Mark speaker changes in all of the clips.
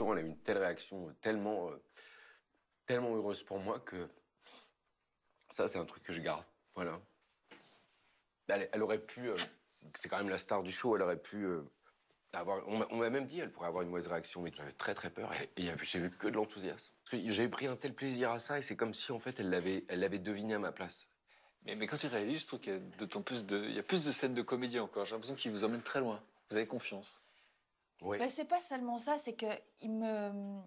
Speaker 1: elle a eu une telle réaction, euh, tellement, euh, tellement heureuse pour moi que ça, c'est un truc que je garde. Voilà. Elle, aurait pu, euh, c'est quand même la star du show, elle aurait pu avoir. On m'a- même dit, elle pourrait avoir une mauvaise réaction, mais j'avais très très peur et, j'ai eu que de l'enthousiasme. J'ai pris un tel plaisir à ça et c'est comme si en fait elle l'avait, elle deviné à ma place.
Speaker 2: Mais, quand il réalise, je trouve qu'il y a d'autant plus de, y a plus de scènes de comédie encore. J'ai l'impression qu'il vous emmène très loin. Vous avez confiance.
Speaker 1: Oui.
Speaker 3: Bah, c'est pas seulement ça, c'est que il me.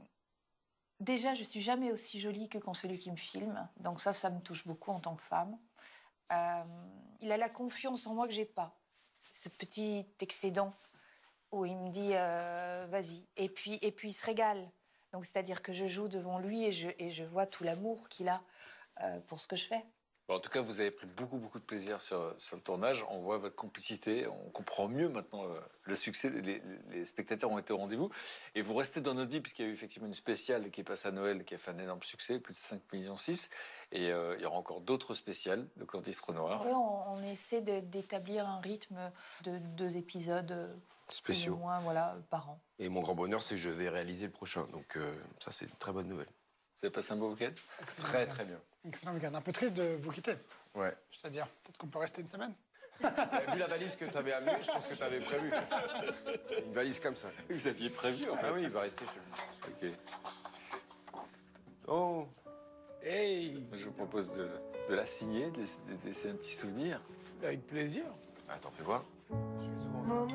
Speaker 3: Déjà, je suis jamais aussi jolie que quand celui qui me filme. Donc ça, ça me touche beaucoup en tant que femme. Euh, il a la confiance en moi que j'ai pas. Ce petit excédent où il me dit euh, vas-y. Et puis, et puis il se régale. Donc c'est-à-dire que je joue devant lui et je, et je vois tout l'amour qu'il a euh, pour ce que je fais.
Speaker 2: Bon, en tout cas, vous avez pris beaucoup, beaucoup de plaisir sur, sur le tournage. On voit votre complicité. On comprend mieux maintenant euh, le succès. Les, les spectateurs ont été au rendez-vous. Et vous restez dans notre vie, puisqu'il y a eu effectivement une spéciale qui est passée à Noël, qui a fait un énorme succès, plus de 5 millions 6. Et euh, il y aura encore d'autres spéciales de Candice Renoir.
Speaker 3: Ouais, on, on essaie d'établir un rythme de deux épisodes euh, plus ou
Speaker 1: Spéciaux.
Speaker 3: moins voilà, par an.
Speaker 1: Et mon grand bonheur, c'est que je vais réaliser le prochain. Donc euh, ça, c'est une très bonne nouvelle.
Speaker 2: Vous avez passé un beau week-end
Speaker 4: Excellent
Speaker 1: Très très bien.
Speaker 4: Excellent week-end. Un peu triste de vous quitter,
Speaker 1: Ouais.
Speaker 4: je te dire. Peut-être qu'on peut rester une semaine.
Speaker 1: Vu la valise que tu avais amenée, je pense que tu avais prévu. Une valise comme ça.
Speaker 2: Vous aviez prévu, en fait.
Speaker 1: Ah oui, il va rester chez lui.
Speaker 2: Ok.
Speaker 1: Oh
Speaker 5: Hey,
Speaker 2: Je vous propose de, de la signer, de laisser, de laisser un petit souvenir.
Speaker 5: avec plaisir.
Speaker 1: Attends, fais voir. Je fais souvent.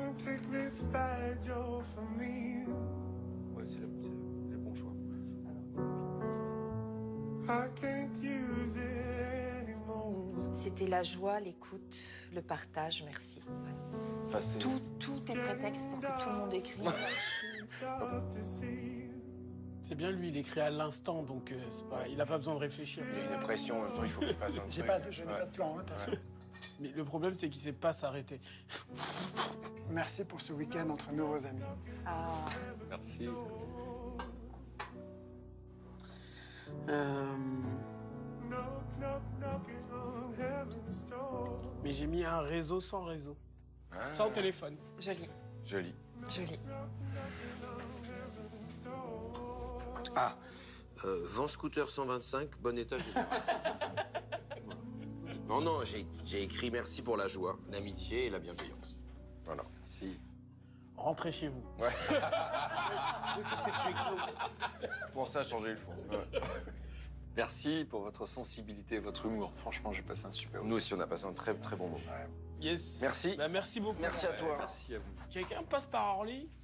Speaker 3: C'était la joie, l'écoute, le partage, merci.
Speaker 1: Passer.
Speaker 3: Tout, tout est prétexte pour que tout le monde écrive.
Speaker 5: C'est bien lui, il écrit à l'instant, donc euh, pas- il n'a pas besoin de réfléchir.
Speaker 1: Il y a une pression en même temps, il faut qu'il fasse un
Speaker 4: J'ai
Speaker 1: truc.
Speaker 4: pas de- je n'ai
Speaker 1: Ouais.
Speaker 4: pas de plan, hein, attention.
Speaker 5: Mais le problème, c'est qu'il sait pas s'arrêter.
Speaker 4: Merci pour ce week-end entre nouveaux amis.
Speaker 3: Ah,
Speaker 2: Merci.
Speaker 5: Euh, j'ai mis un réseau sans réseau,
Speaker 1: Ah,
Speaker 5: sans téléphone.
Speaker 3: joli,
Speaker 1: Joli.
Speaker 3: joli.
Speaker 1: Ah, euh, Vent Scooter 125, bon état général. non, non, j'ai j'ai écrit merci pour la joie, l'amitié et la bienveillance. Voilà.
Speaker 2: Merci.
Speaker 5: Rentrez chez vous.
Speaker 1: Qu'est-ce que tu écris Pour ça, changer le fond.
Speaker 2: Merci pour votre sensibilité et votre humour. Franchement, j'ai passé un super
Speaker 1: Nous aussi, on a passé un très très bon moment.
Speaker 5: Yes.
Speaker 1: Merci.
Speaker 5: Bah, merci beaucoup.
Speaker 1: Merci à toi.
Speaker 2: Merci à vous.
Speaker 5: Quelqu'un passe par Orly?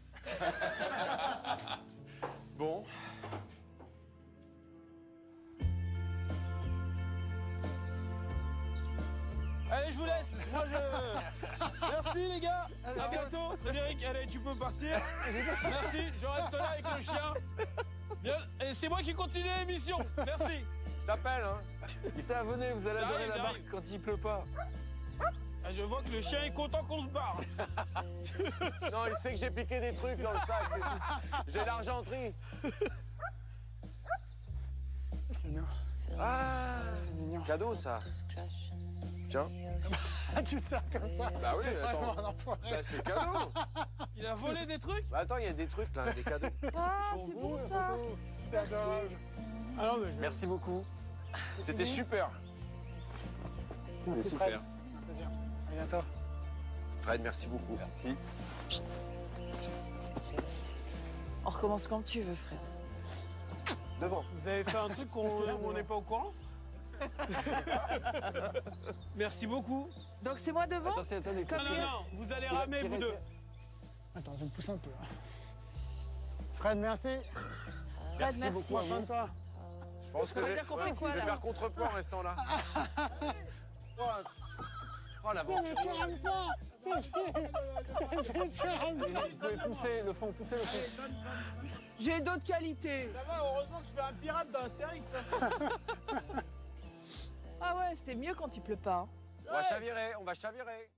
Speaker 1: Bon.
Speaker 5: Allez, je vous laisse. Moi, je. Merci, les gars. À bientôt. Frédéric, allez, tu peux partir. Merci. Je reste là avec le chien. Bien. Et c'est moi qui continue l'émission. Merci.
Speaker 1: Je t'appelle, hein.
Speaker 2: Il ça, venez, vous allez adorer la barque quand il pleut pas.
Speaker 5: Ah, je vois que le chien est content qu'on se barre.
Speaker 1: Non, il sait que j'ai piqué des trucs dans le sac. J'ai l'argenterie.
Speaker 4: C'est nous.
Speaker 1: Ah,
Speaker 4: C'est mignon.
Speaker 1: cadeau, ça. Tiens.
Speaker 4: Ah, tu te sers comme ça
Speaker 1: Bah oui,
Speaker 4: C'est vraiment
Speaker 1: attends.
Speaker 4: un enfoiré.
Speaker 1: Bah, c'est cadeau.
Speaker 5: Il a volé des trucs
Speaker 1: Bah, attends, il y a des trucs, là, des cadeaux.
Speaker 3: Ah, c'est bon ça.
Speaker 4: C'est adorable.
Speaker 5: Ah non, mais je...
Speaker 2: Merci beaucoup.
Speaker 1: C'était super.
Speaker 2: C'était super.
Speaker 4: Plaisir. À bientôt.
Speaker 1: Fred, merci beaucoup.
Speaker 2: Merci.
Speaker 3: On recommence quand tu veux, Fred.
Speaker 1: Devant.
Speaker 5: Vous avez fait un truc qu'on on n'est pas au courant Merci beaucoup.
Speaker 3: Donc c'est moi devant
Speaker 2: Attention, attendez.
Speaker 5: Non, non, non, vous allez ramer, vous deux.
Speaker 4: Attends, je vais me pousser un peu. hein. Fred, merci.
Speaker 3: Fred, merci.
Speaker 4: Toi.
Speaker 1: Je pense
Speaker 3: Ça veut dire qu'on fait quoi,
Speaker 1: Je vais
Speaker 3: là?
Speaker 1: faire contrepoids en restant là. Oh, la
Speaker 4: Non, mais tu rames pas C'est pas
Speaker 2: Vous pouvez pousser le fond, pousser le fond.
Speaker 3: J'ai d'autres qualités.
Speaker 5: Ça va, heureusement que je fais un pirate dans Astérix.
Speaker 3: Ah ouais, c'est mieux quand il pleut pas. hein.
Speaker 1: On va chavirer, on va chavirer.